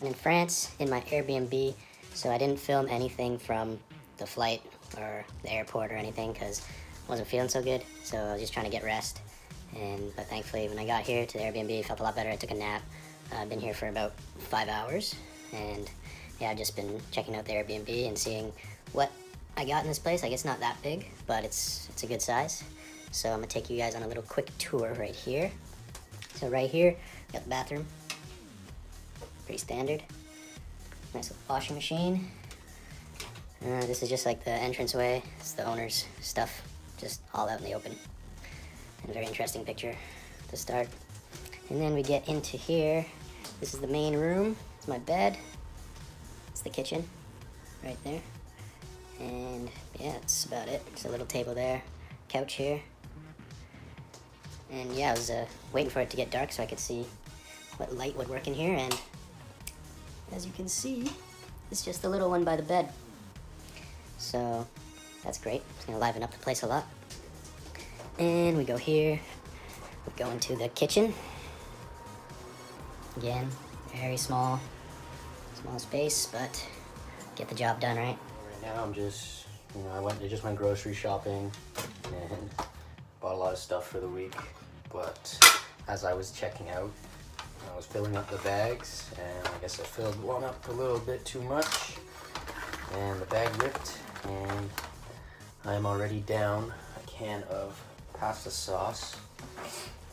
In France in my Airbnb, so I didn't film anything from the flight or the airport or anything because I wasn't feeling so good. So I was just trying to get rest. And but thankfully, when I got here to the Airbnb, I felt a lot better. I took a nap. Uh, I've been here for about five hours, and yeah, I've just been checking out the Airbnb and seeing what I got in this place. I guess not that big, but it's it's a good size. So I'm gonna take you guys on a little quick tour right here. So right here, got the bathroom. Pretty standard. Nice washing machine. Uh, this is just like the entranceway. It's the owner's stuff, just all out in the open. And very interesting picture to start. And then we get into here. This is the main room. It's my bed. It's the kitchen, right there. And yeah, that's about it. Just a little table there, couch here. And yeah, I was uh, waiting for it to get dark so I could see what light would work in here. And as you can see, it's just the little one by the bed. So that's great. It's gonna liven up the place a lot. And we go here. We go into the kitchen. Again, very small, small space, but get the job done, right? Right now I'm just, you know, I went, I just went grocery shopping and bought a lot of stuff for the week. But as I was checking out, I was filling up the bags and I guess I filled one up a little bit too much and the bag ripped and I'm already down a can of pasta sauce.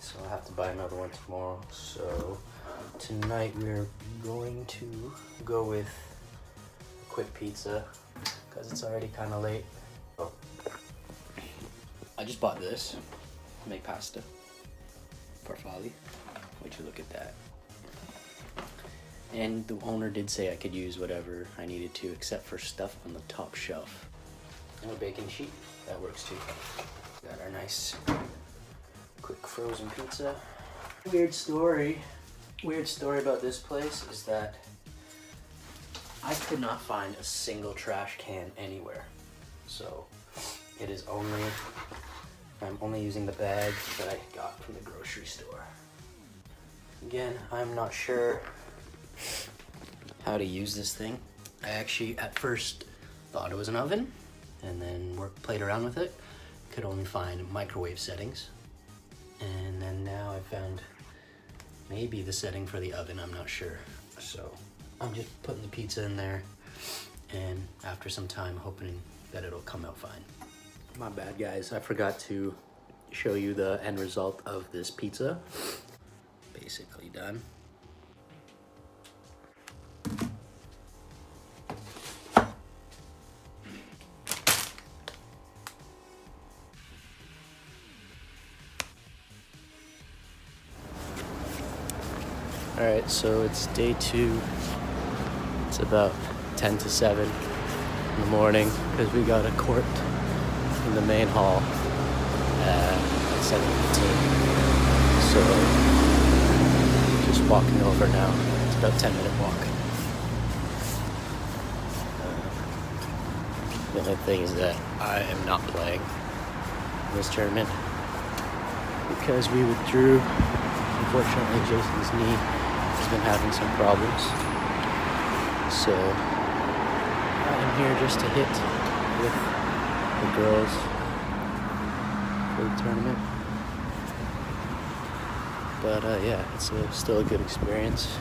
So I'll have to buy another one tomorrow. So tonight we're going to go with a quick pizza because it's already kind of late. Oh. I just bought this to make pasta. Farfalle. Would you look at that? And the owner did say I could use whatever I needed to, except for stuff on the top shelf. And a bacon sheet, that works too. Got our nice quick frozen pizza. Weird story. Weird story about this place is that I could not find a single trash can anywhere. So it is only, I'm only using the bag that I got from the grocery store. Again, I'm not sure how to use this thing. I actually at first thought it was an oven and then worked, played around with it. Could only find microwave settings. And then now I found maybe the setting for the oven, I'm not sure. So I'm just putting the pizza in there and after some time hoping that it'll come out fine. My bad guys, I forgot to show you the end result of this pizza. Basically done. All right, so it's day two. It's about 10 to 7 in the morning because we got a court in the main hall at 7.15. So, just walking over now. It's about 10 minute walk. The only thing is that I am not playing in this tournament because we withdrew. Unfortunately, Jason's knee has been having some problems. So I'm here just to hit with the girls for the tournament. But uh, yeah, it's a, still a good experience.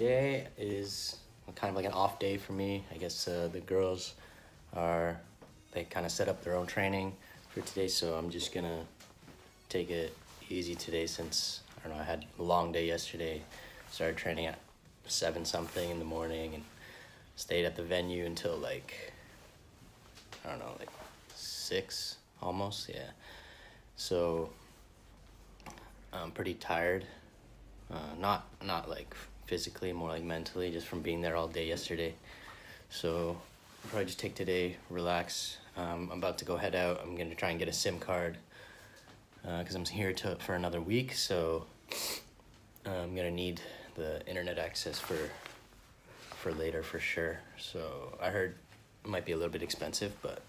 Today is kind of like an off day for me. I guess uh, the girls are, they kind of set up their own training for today, so I'm just gonna take it easy today since, I don't know, I had a long day yesterday. Started training at seven something in the morning and stayed at the venue until like, I don't know, like six almost, yeah. So I'm pretty tired. Uh, not not like physically, more like mentally, just from being there all day yesterday. So I'll probably just take today, relax. Um, I'm about to go head out. I'm gonna try and get a SIM card because uh, I'm here to for another week. So I'm gonna need the internet access for for later for sure. So I heard it might be a little bit expensive, but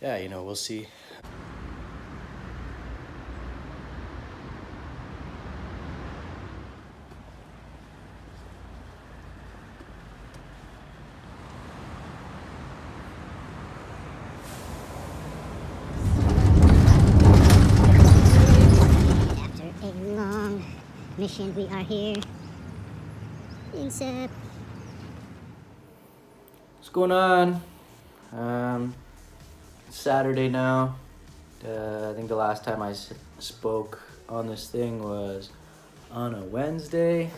yeah, you know, we'll see. Mission, we are here. INSEP. What's going on? Um, Saturday now. Uh, I think the last time I spoke on this thing was on a Wednesday.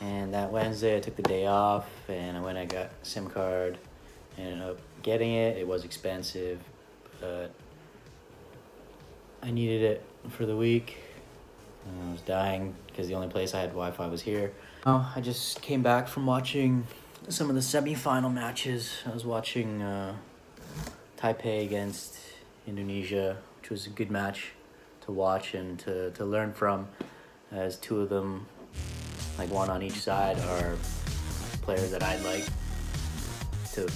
And that Wednesday I took the day off and I went and got SIM card. Ended up getting it. It was expensive, but I needed it for the week. I was dying because the only place I had Wi-Fi was here. Oh, I just came back from watching some of the semi-final matches. I was watching uh, Taipei against Indonesia, which was a good match to watch and to, to learn from, as two of them, like one on each side, are players that I'd like to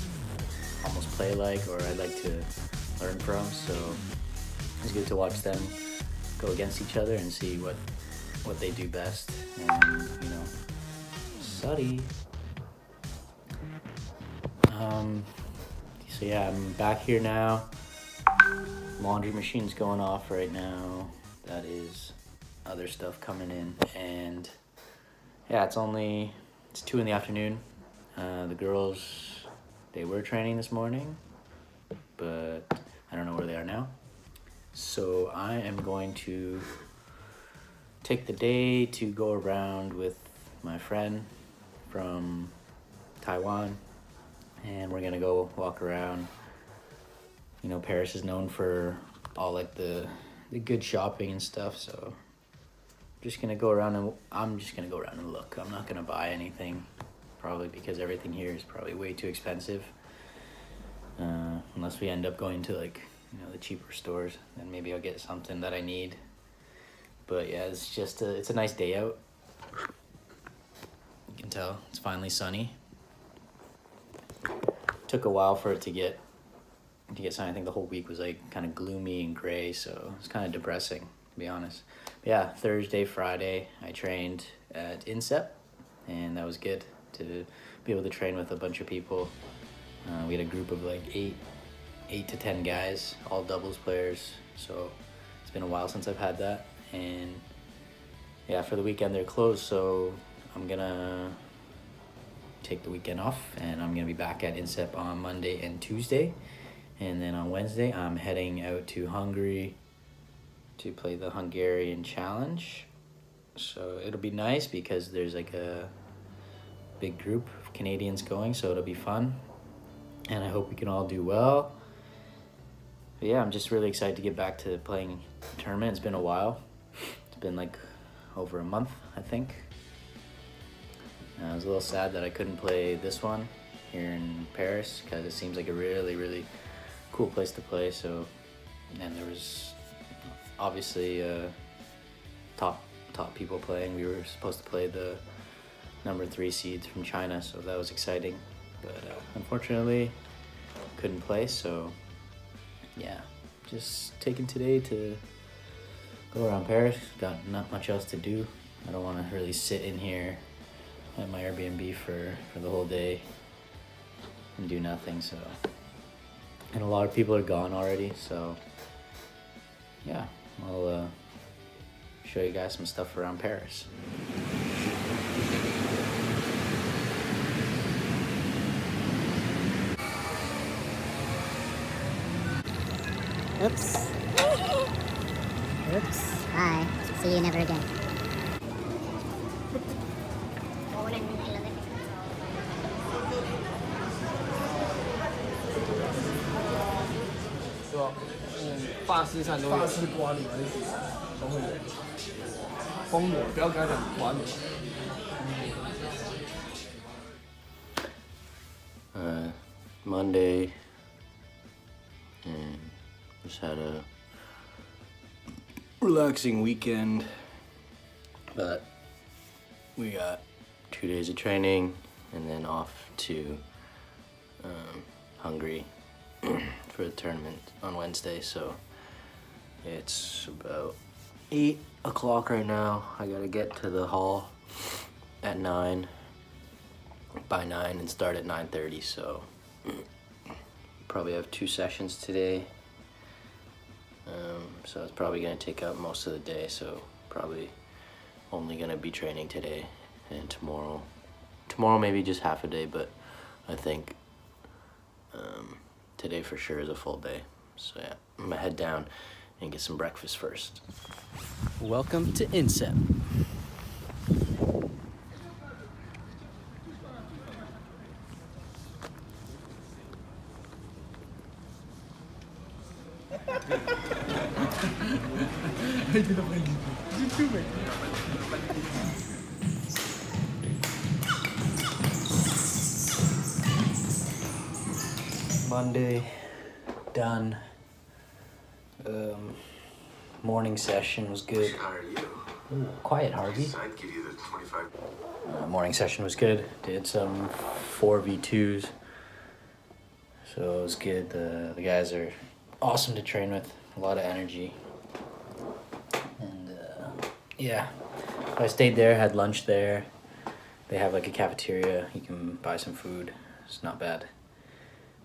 almost play like or I'd like to learn from. So it's good to watch them go against each other and see what what they do best. And you know, study. Um, so yeah, I'm back here now. Laundry machine's going off right now. That is other stuff coming in, and yeah, it's only it's two in the afternoon. Uh, the girls they were training this morning, but I don't know where they are now. So I am going to take the day to go around with my friend from Taiwan and we're gonna go walk around. You know, Paris is known for all like the the good shopping and stuff, so I'm just gonna go around and I'm just gonna go around and look. I'm not gonna buy anything, probably because everything here is probably way too expensive. Uh, unless we end up going to like you know the cheaper stores then maybe i'll get something that i need. But yeah it's just a, it's a nice day out. You can tell it's finally sunny. Took a while for it to get to get sunny. I think the whole week was like kind of gloomy and gray so it's kind of depressing to be honest. But yeah thursday friday i trained at INSEP and that was good to be able to train with a bunch of people. Uh, we had a group of like eight eight to ten guys, all doubles players. So it's been a while since I've had that. And yeah, for the weekend they're closed, so I'm gonna take the weekend off and I'm gonna be back at INSEP on Monday and Tuesday. And then on Wednesday, I'm heading out to Hungary to play the Hungarian Challenge. So it'll be nice because there's like a big group of Canadians going, so it'll be fun. And I hope we can all do well. But yeah, I'm just really excited to get back to playing tournament. It's been a while. It's been like over a month, I think. Uh, I was a little sad that I couldn't play this one here in Paris because it seems like a really, really cool place to play. So, and there was obviously uh, top top people playing. We were supposed to play the number three seeds from China, so that was exciting. But uh, unfortunately, couldn't play. So yeah, just taking today to go around Paris. Got not much else to do. I don't want to really sit in here at my Airbnb for, for the whole day and do nothing. So, and a lot of people are gone already. So, yeah, I'll uh, show you guys some stuff around Paris. Oops. Oops. Bye. See you never again. Uh, Monday, and just had a relaxing weekend. But we got two days of training and then off to um, Hungary for the tournament on Wednesday. So it's about eight o'clock right now. I gotta get to the hall at nine by nine and start at nine thirty. So probably have two sessions today. Um, so it's probably gonna take up most of the day. So probably only gonna be training today and tomorrow. Tomorrow maybe just half a day, but I think um, today for sure is a full day. So yeah, I'm gonna head down and get some breakfast first. Welcome to INSEP. Monday, done. Um, morning session was good. you. Ooh, quiet, Harvey. I'd give you the 25. Uh, morning session was good. Did some 4v2s. So it was good. The, the guys are awesome to train with. A lot of energy. And uh, yeah, I stayed there, had lunch there. They have like a cafeteria. You can buy some food. It's not bad.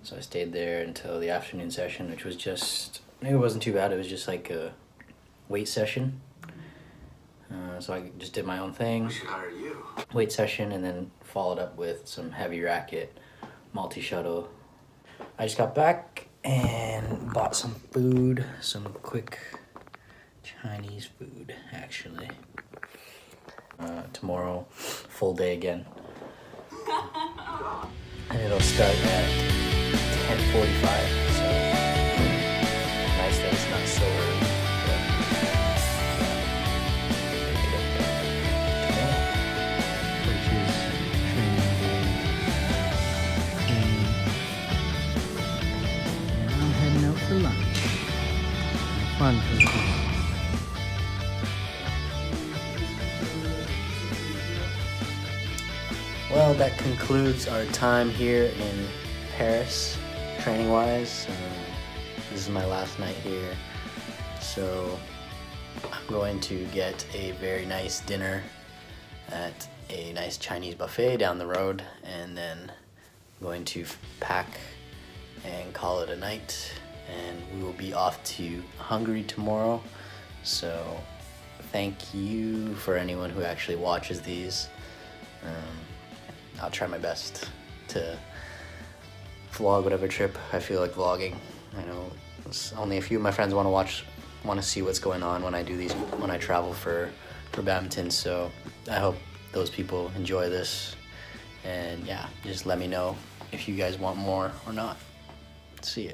So I stayed there until the afternoon session, which was just, it wasn't too bad. It was just like a weight session. Uh, so I just did my own thing We should hire you. weight session and then followed up with some heavy racket, multi shuttle. I just got back and bought some food, some quick Chinese food actually. Uh, tomorrow, full day again. And it'll start at 10:45. So nice that it's not so yeah, I'm heading out for lunch. Fun for. Well, that concludes our time here in Paris, training wise. Uh, this is my last night here. So I'm going to get a very nice dinner at a nice Chinese buffet down the road, and then I'm going to pack and call it a night. And we will be off to Hungary tomorrow. So, thank you for anyone who actually watches these. Um, I'll try my best to vlog whatever trip I feel like vlogging. I know only a few of my friends want to watch, want to see what's going on when I do these, when I travel for, for badminton. So I hope those people enjoy this. And yeah, just let me know if you guys want more or not. See ya.